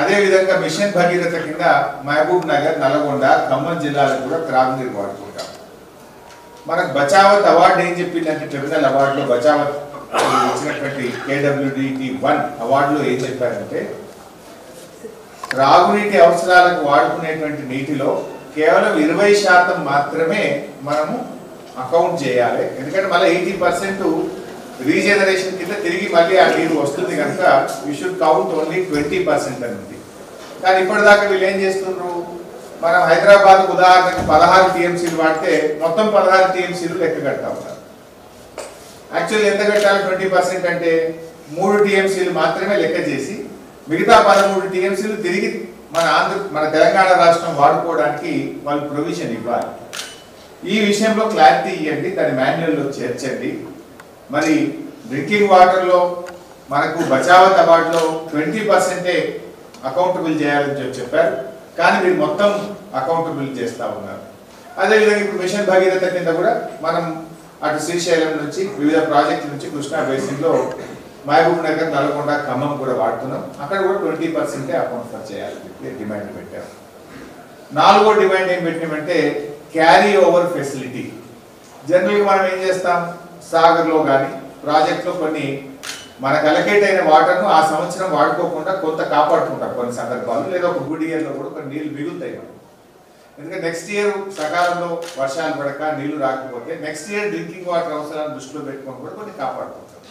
అదే విధంగా మిషన్ భగీరథ కింద మహబూబ్ నగర్ నల్గొండ ఖమ్మం జిల్లాలకు కూడా త్రాగునీరు వాడుకుంటాం. మనకు బచావత్ అవార్డు ఏం చెప్పిందంటే ట్రిబ్యునల్ అవార్డులో బచావత్ ఇచ్చినటువంటి కేడబ్ల్యూడిటి వన్ అవార్డులో ఏం చెప్పారంటే త్రాగునీటి అవసరాలకు వాడుకునేటువంటి నీటిలో కేవలం ఇరవై శాతం మాత్రమే మనము అకౌంట్ చేయాలి. ఎందుకంటే మళ్ళీ ఎయిటీ పర్సెంట్ రీజనరేషన్ కింద తిరిగి మళ్ళీ ఆ నీరు వస్తుంది కనుక you should count only twenty percent అనేది. కానీ ఇప్పటిదాకా వీళ్ళు ఏం చేస్తున్నారు మనం హైదరాబాద్ ఉదాహరణకు పదహారు టీఎంసీలు వాడితే మొత్తం పదహారు టీఎంసీలు లెక్క కడతా ఉన్నారు. యాక్చువల్లీ ఎంత కట్టాలి ట్వంటీ పర్సెంట్ అంటే? మూడు టీఎంసీలు మాత్రమే లెక్క చేసి మిగతా పదమూడు టీఎంసీలు తిరిగి మన ఆంధ్ర మన తెలంగాణ రాష్ట్రం వాడుకోవడానికి వాళ్ళు ప్రొవిజన్ ఇవ్వాలి. ఈ విషయంలో క్లారిటీ ఇవ్వండి దాని మాన్యువల్లో చేర్చండి. మరి డ్రింకింగ్ వాటర్లో మనకు బచావత్ అవార్డులో ట్వంటీ పర్సెంటే అకౌంటబుల్ చేయాలని చెప్పి చెప్పారు. కానీ మీరు మొత్తం అకౌంటబుల్ చేస్తా ఉన్నారు. అదేవిధంగా ఇప్పుడు మిషన్ భగీరథ కింద కూడా మనం అటు శ్రీశైలం నుంచి వివిధ ప్రాజెక్టుల నుంచి కృష్ణా బేసిన్లో మహబూబ్ నగర్ నల్గొండ ఖమ్మం కూడా వాడుతున్నాం. అక్కడ కూడా ట్వంటీ పర్సెంటే అకౌంట్ ఫర్ చేయాలని చెప్పి డిమాండ్ పెట్టాం నాలుగో డిమాండ్ ఏం పెట్టినామంటే క్యారీ ఓవర్ ఫెసిలిటీ. జనరల్గా మనం ఏం చేస్తాం? సాగర్లో కానీ ప్రాజెక్ట్లో కొన్ని మనకు అలకేట్ అయిన వాటర్ను ఆ సంవత్సరం వాడుకోకుండా కొంత కాపాడుకుంటాం కొన్ని సందర్భాలు. లేదా ఒక గుడి ఇయర్లో కూడా కొన్ని నీళ్ళు మిగులుతాయి. ఎందుకంటే నెక్స్ట్ ఇయర్ సకాలంలో వర్షాలు పడక నీళ్ళు రాకపోతే నెక్స్ట్ ఇయర్ డ్రింకింగ్ వాటర్ అవసరాలను దృష్టిలో పెట్టుకొని కూడా కొన్ని కాపాడుకుంటాం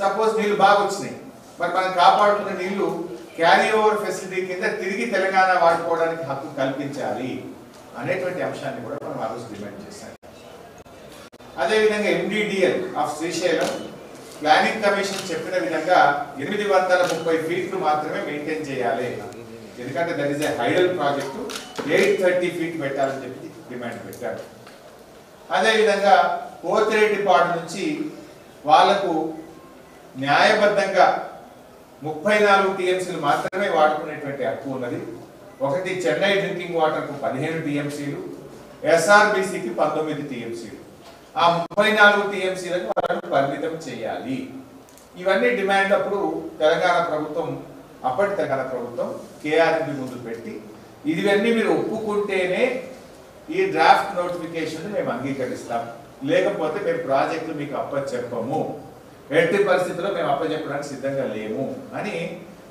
సపోజ్ నీళ్ళు బాగా వచ్చినాయి. మరి మనం కాపాడుకున్న నీళ్ళు క్యారీ ఓవర్ ఫెసిలిటీ కింద తిరిగి తెలంగాణ వాడుకోవడానికి హక్కు కల్పించాలి అనేటువంటి అంశాన్ని కూడా మనం ఆ రోజు డిమాండ్ చేశాం. అదేవిధంగా MDDL of Srisailam planning commission చెప్పిన విధంగా ఎనిమిది వందల ముప్పై ఫీట్లు మాత్రమే మెయింటైన్ చేయాలి. ఎందుకంటే that is a hydel project eight thirty feet పెట్టాలని చెప్పి డిమాండ్ పెట్టారు. అదేవిధంగా పోతిరెడ్డిపాడు నుంచి వాళ్ళకు న్యాయబద్ధంగా ముప్పై నాలుగు టీఎంసీలు మాత్రమే వాడుకునేటువంటి హక్కు ఉన్నది. ఒకటి చెన్నై డ్రింకింగ్ వాటర్కు పదిహేను టీఎంసీలు ఎస్ఆర్బిసికి పంతొమ్మిది టీఎంసీలు ఆ ముప్పై నాలుగు టీఎంసీలకు వాళ్ళని పరిమితం చేయాలి. ఇవన్నీ డిమాండ్ అప్పుడు తెలంగాణ ప్రభుత్వం అప్పటి తెలంగాణ ప్రభుత్వం కేఆర్బి ముందు పెట్టి ఇవన్నీ మీరు ఒప్పుకుంటేనే ఈ డ్రాఫ్ట్ నోటిఫికేషన్ మేము అంగీకరిస్తాం. లేకపోతే మేము ప్రాజెక్టులు మీకు అప్పచెప్పము. ఎట్టి పరిస్థితుల్లో మేము అప్పచెప్పడానికి సిద్ధంగా లేము అని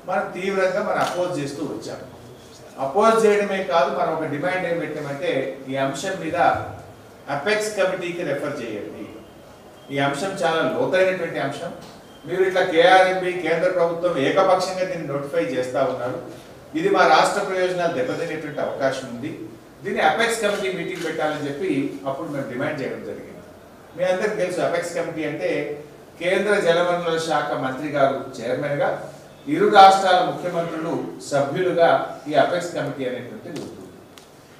మనం తీవ్రంగా మనం అపోజ్ చేస్తూ వచ్చాం. అపోజ్ చేయడమే కాదు మనం ఒక డిమాండ్ ఏం పెట్టామంటే ఈ అంశం మీద అపెక్స్ కమిటీకి రెఫర్ చేయండి. ఈ అంశం చాలా లోతైనటువంటి అంశం. మీరు ఇట్లా కేఆర్ఎంబి కేంద్ర ప్రభుత్వం ఏకపక్షంగా దీన్ని నోటిఫై చేస్తూ ఉన్నారు. ఇది మా రాష్ట్ర ప్రయోజనాలు దెబ్బతినేటువంటి అవకాశం ఉంది. దీన్ని అపెక్స్ కమిటీ మీటింగ్ పెట్టాలని చెప్పి అప్పుడు మేము డిమాండ్ చేయడం జరిగింది. మీ అందరికి తెలుసు అపెక్స్ కమిటీ అంటే కేంద్ర జలవనరుల శాఖ మంత్రి గారు చైర్మన్గా ఇరు రాష్ట్రాల ముఖ్యమంత్రులు సభ్యులుగా ఈ అపెక్స్ కమిటీ అనేటువంటిది ఉంటుంది.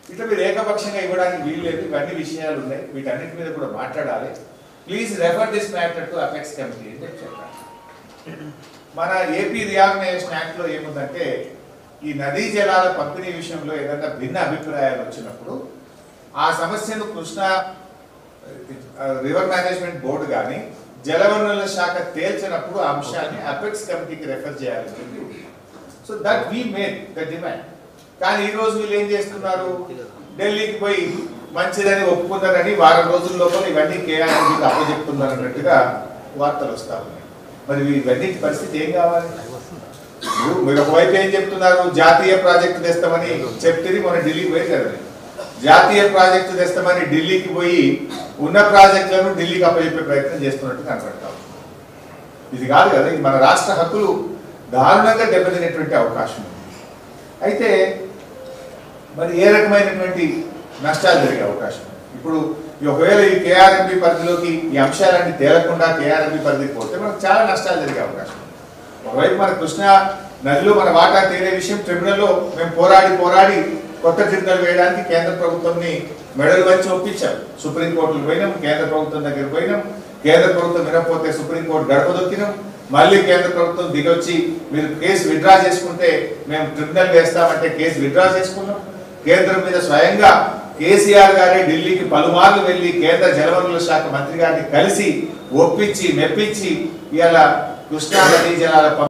ఇట్లా మీరు ఏకపక్షంగా ఇవ్వడానికి వీలు లేదు ఇవన్నీ విషయాలు ఉన్నాయి వీటన్నిటి మీద కూడా మాట్లాడాలి. Please refer this matter to apex committee అని చెప్పి చెప్పాను మన ఏపీ రియాగ్నైజేషన్ యాక్ట్లో ఏముందంటే ఈ నదీ జలాల పంపిణీ విషయంలో ఏదైనా భిన్న అభిప్రాయాలు వచ్చినప్పుడు ఆ సమస్యను కృష్ణా రివర్ మేనేజ్మెంట్ బోర్డు కానీ జలవనరుల శాఖ తేల్చినప్పుడు ఆ అంశాన్ని అపెక్స్ కమిటీకి రెఫర్ చేయాలని చెప్పి so that we made the demand కానీ ఈ రోజు వీళ్ళు ఏం చేస్తున్నారు? ఢిల్లీకి పోయి మంచిదని ఒప్పుకున్నారని వారం రోజుల లోపల ఇవన్నీ కేఆర్ఎంకి అప్పచెప్తున్నారు అన్నట్టుగా వార్తలు వస్తా ఉన్నాయి. మరి ఇవన్నీ పరిస్థితి ఏం కావాలి? మీరు- ఒకవైపు ఏం చెప్తున్నారు? జాతీయ ప్రాజెక్టు తెస్తామని చెప్తే మన ఢిల్లీకి పోయి కదా జాతీయ ప్రాజెక్టు తెస్తామని ఢిల్లీకి పోయి ఉన్న ప్రాజెక్టులను ఢిల్లీకి అప్పచెప్పే ప్రయత్నం చేస్తున్నట్టు కనపడతాం ఇది కాదు కదా ఇది మన రాష్ట్ర హక్కులు దారుణంగా దెబ్బతినేటువంటి అవకాశం ఉంది. అయితే మరి ఏ రకమైనటువంటి నష్టాలు జరిగే అవకాశం? ఇప్పుడు ఈ ఒకవేళ ఈ కేఆర్ఎంపీ పరిధిలోకి ఈ అంశాలన్నీ తేలకుండా కేఆర్ఎంపీ పరిధికి పోతే మనకు చాలా నష్టాలు జరిగే అవకాశం ఒకవైపు మన కృష్ణా నదిలో మన వాటా తేలే విషయం ట్రిబ్యునల్లో మేము పోరాడి పోరాడి కొత్త ట్రిబ్యునల్ వేయడానికి కేంద్ర ప్రభుత్వంని మెడలు వచ్చి ఒప్పించాం. సుప్రీంకోర్టుకు పోయినాం కేంద్ర ప్రభుత్వం దగ్గర పోయినాం కేంద్ర ప్రభుత్వం వినకపోతే సుప్రీంకోర్టు గడప దొక్కినాం మళ్ళీ కేంద్ర ప్రభుత్వం దిగొచ్చి మీరు కేసు విత్డ్రా చేసుకుంటే మేము ట్రిబ్యునల్ వేస్తామంటే కేసు విత్డ్రా చేసుకున్నాం. కేంద్రం మీద స్వయంగా కేసీఆర్ గారే ఢిల్లీకి పలుమార్లు వెళ్ళి కేంద్ర జలవనరుల శాఖ మంత్రి గారిని కలిసి ఒప్పించి మెప్పించి ఇలా కృష్ణా నదీ జలాల